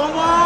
Como